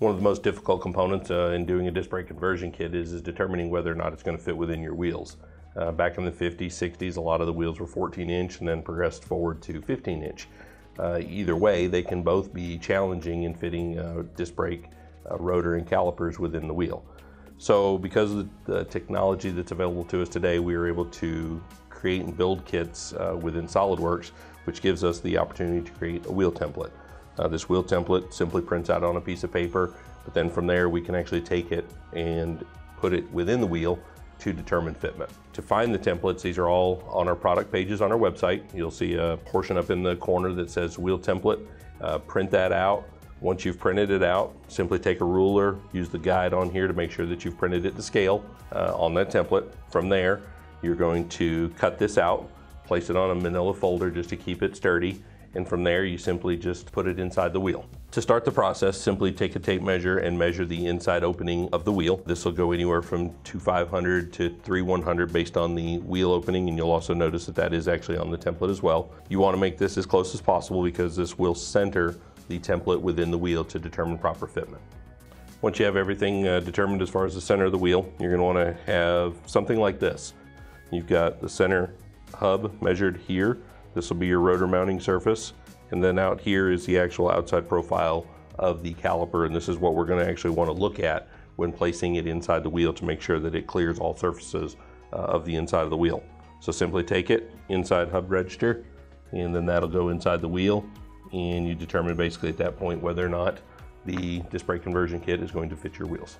One of the most difficult components uh, in doing a disc brake conversion kit is, is determining whether or not it's going to fit within your wheels. Uh, back in the 50s, 60s, a lot of the wheels were 14 inch and then progressed forward to 15 inch. Uh, either way, they can both be challenging in fitting uh, disc brake, uh, rotor, and calipers within the wheel. So because of the technology that's available to us today, we are able to create and build kits uh, within SolidWorks, which gives us the opportunity to create a wheel template. Uh, this wheel template simply prints out on a piece of paper, but then from there we can actually take it and put it within the wheel to determine fitment. To find the templates, these are all on our product pages on our website. You'll see a portion up in the corner that says wheel template. Uh, print that out. Once you've printed it out, simply take a ruler, use the guide on here to make sure that you've printed it to scale uh, on that template. From there, you're going to cut this out, place it on a manila folder just to keep it sturdy, and from there you simply just put it inside the wheel. To start the process, simply take a tape measure and measure the inside opening of the wheel. This will go anywhere from 2500 to 3100 based on the wheel opening and you'll also notice that that is actually on the template as well. You want to make this as close as possible because this will center the template within the wheel to determine proper fitment. Once you have everything uh, determined as far as the center of the wheel, you're going to want to have something like this. You've got the center hub measured here this will be your rotor mounting surface. And then out here is the actual outside profile of the caliper. And this is what we're gonna actually wanna look at when placing it inside the wheel to make sure that it clears all surfaces uh, of the inside of the wheel. So simply take it inside hub register, and then that'll go inside the wheel. And you determine basically at that point whether or not the disc brake conversion kit is going to fit your wheels.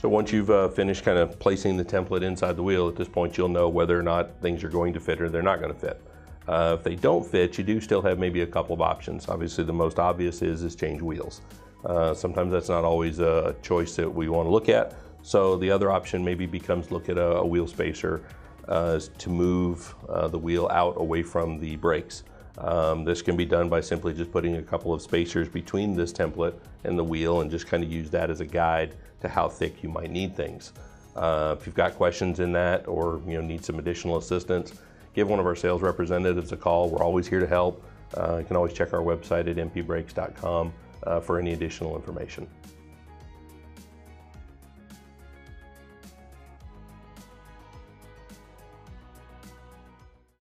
So once you've uh, finished kind of placing the template inside the wheel, at this point you'll know whether or not things are going to fit or they're not gonna fit. Uh, if they don't fit, you do still have maybe a couple of options. Obviously, the most obvious is, is change wheels. Uh, sometimes that's not always a choice that we want to look at. So the other option maybe becomes look at a, a wheel spacer uh, to move uh, the wheel out away from the brakes. Um, this can be done by simply just putting a couple of spacers between this template and the wheel and just kind of use that as a guide to how thick you might need things. Uh, if you've got questions in that or you know need some additional assistance, give one of our sales representatives a call. We're always here to help. Uh, you can always check our website at mpbrakes.com uh, for any additional information.